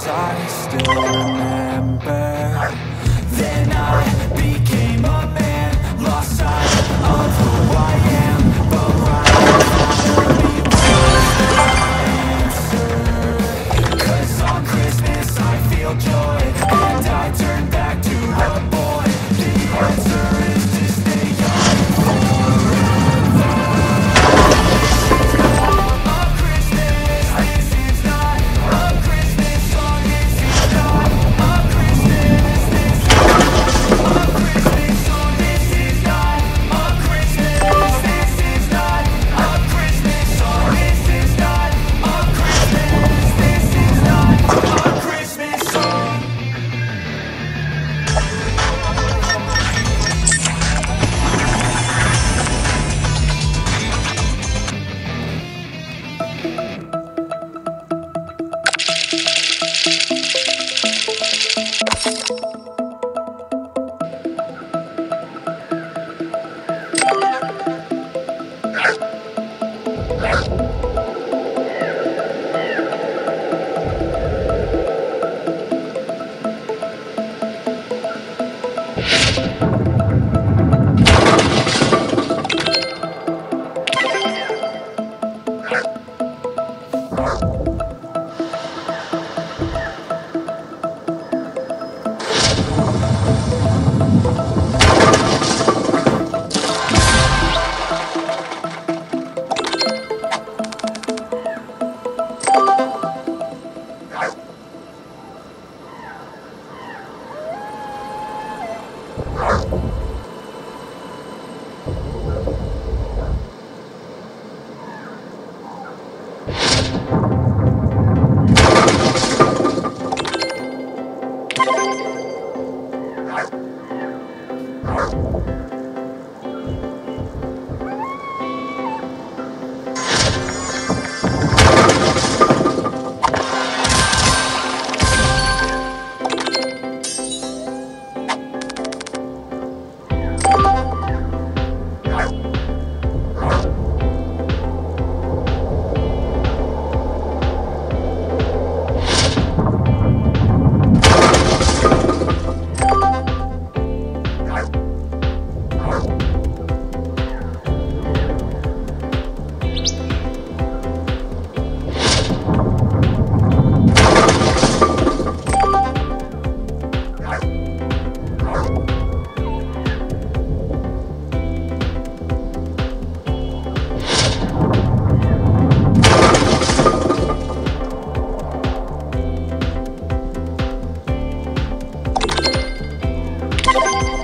cause I still remember. Then I became a man. you